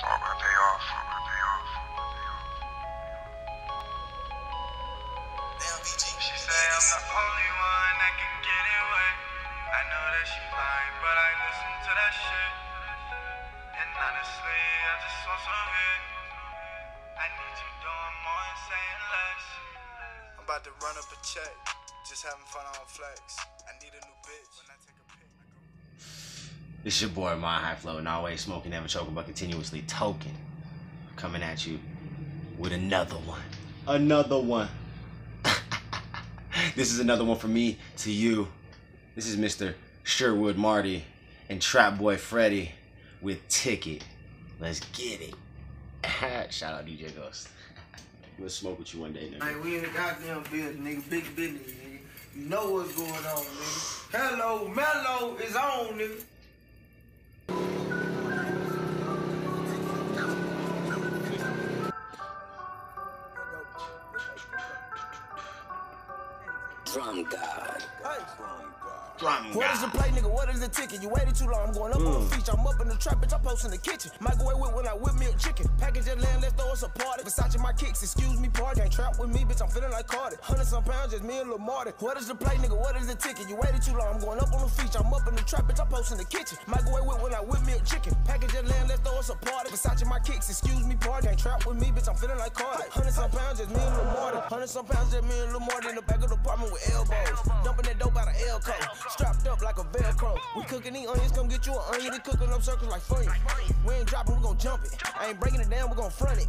It's all off. Off. Damn, BG. She say I'm the only one that can get it wet. I know that she but I listen to that shit. And honestly, I just want some hit. I need you doing more and saying less. I'm about to run up a check. Just having fun on flex. I need a new bitch. When I take a pic, I go. It's your boy, My High Flow, and always smoking, never choking, but continuously toking. Coming at you with another one. Another one. this is another one from me to you. This is Mr. Sherwood Marty and Trap Boy Freddy with Ticket. Let's get it. Shout out DJ Ghost. we'll smoke with you one day, nigga. Like we in the goddamn building, nigga. Big business, nigga. You know what's going on, nigga. Hello, Mellow is on, nigga. Drum God. Drum What is the God. play, nigga? What is the ticket? You waited too long. I'm going up on the hmm. feature. I'm up in the trap, bitch. I'm posting the kitchen. Microwave whip when I whip me a chicken. Package that land, let's throw us a party. Versace my kicks, excuse me, party. Ain't trap with me, bitch. I'm feeling like Cardi. Hundred some pounds, just me and Lil Marty. What is the play, nigga? What is the ticket? You waited too long. I'm going up on the feature. I'm up in the trap, bitch. I'm posting the kitchen. Microwave whip when I whip me a chicken. Package that land, let's throw us a party. Versace my kicks, excuse me, party. Ain't trap with me, bitch. I'm feeling like Cardi. Hundred some pounds, just me and Lil Marty. Hundred some pounds, just me and Lil Marty in the back of the apartment with elbows. Dumping that dope out of Elco. Strapped up like a Velcro. We cooking these onions, come get you an onion. They cooking up circles like funny. We ain't dropping, we gon' jump it. I ain't breaking it down, we gon' front it.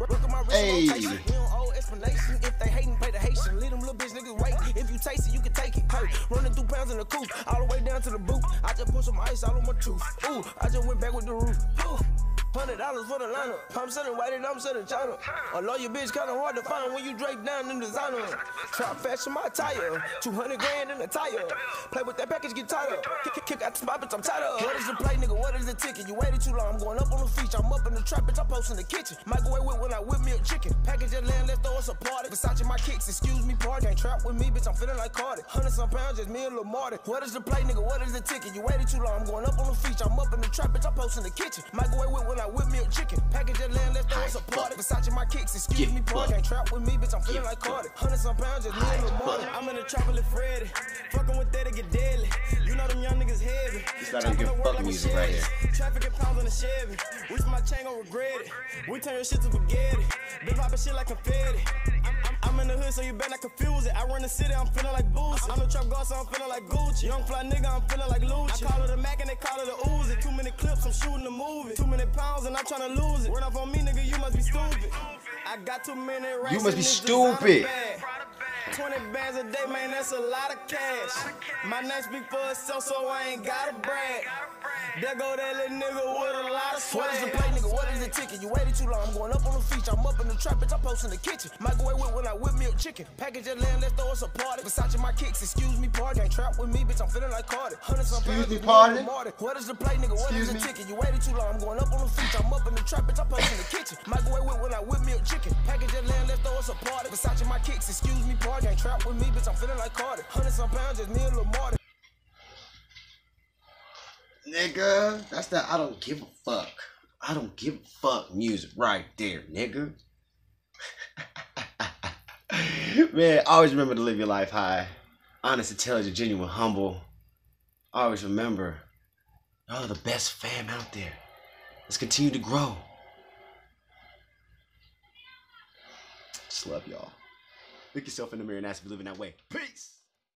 Look at my wrist, Hey. We don't owe explanation. If they hating, pay the Haitian. Leave them little bitch niggas wait. If you taste it, you can take it. Hey, running through pounds in the coupe, all the way down to the boot. I just put some ice all on my tooth. Ooh, I just went back with the roof. Ooh. Hundred dollars for the lineup. I'm selling white and I'm selling China. A lawyer bitch kinda hard to find when you drape down them designer. Trap fashion my tire. 200 grand in the tire. Play with that package, get tired. Kick, kick, kick out the spot, bitch, I'm tired. What is the play, nigga? What is the ticket? You waited too long. I'm going up on the feature. I'm up in the trap, bitch. I'm posting the kitchen. Microwave whip when I whip me a chicken. Package that land, let's throw us a party. Versace my kicks, excuse me, party. Ain't trap with me, bitch. I'm feeling like Cardi. Hundred some pounds, just me and Lil. What is the play, nigga? What is the ticket? You waited too long. I'm going up on the trap, bitch. I'm posting the kitchen. Microwave whip when I whip me a chicken. Package that land, let's throw us a party. Versace my kicks, excuse Get me, party. Ain't trap with me, bitch. I'm feeling like Cardi. Hundred some pounds, just and Lil Marty. I'm in the trap with Freddy. Fucking with that, it get deadly. You know them young niggas heavy. It's not even good fucking music right here. Traffic and pounds on the Chevy. Wish my chain gon' regret it. We turn your shit to spaghetti. Been poppin' shit like confetti. I'm, I'm, in the hood, so you better not confuse it. I run the city, I'm feeling like Boosie. I'm the trap god, so I'm feeling like Gucci. Young fly nigga, I'm feeling like Lucci. I call it a Mac and they call it a Uzi. Too many clips, I'm shooting a movie. Too many pounds and I'm tryna lose it. Run up on me, nigga, you must be stupid. I got too many racks You must be stupid. 20 bands a day, man, that's a lot of cash. My name speak for itself, so I ain't gotta brag. There go that little nigga with a lot of swag. What is the play, nigga? What is the ticket? You waited too long. I'm going up on the feature. I'm up in the trap, bitch. I'm posting the kitchen. Microwave whip when I whip me a chicken. Package that land, let's throw us a party. Versace my kicks, excuse me, party. Ain't trap with me, bitch. I'm feeling like Cardi. Hundred some Excuse me, party? What is the play, nigga? What is the ticket? You waited too long. I'm going up on the feature. I'm up in the trap, bitch. I'm posting the kitchen. Microwave whip when I whip me a chicken. Package that land, let's throw us a party. Versace my kicks, excuse me, party. Ain't trap with me, bitch. I'm feeling like Cardi. Hundred some pounds, just me and Lil Marty. Nigga, that's that I don't give a fuck. I don't give a fuck music right there, nigga. Man, always remember to live your life high. Honest, intelligent, genuine, humble. Always remember, y'all are the best fam out there. Let's continue to grow. Just love y'all. Look yourself in the mirror and ask if you're living that way. Peace.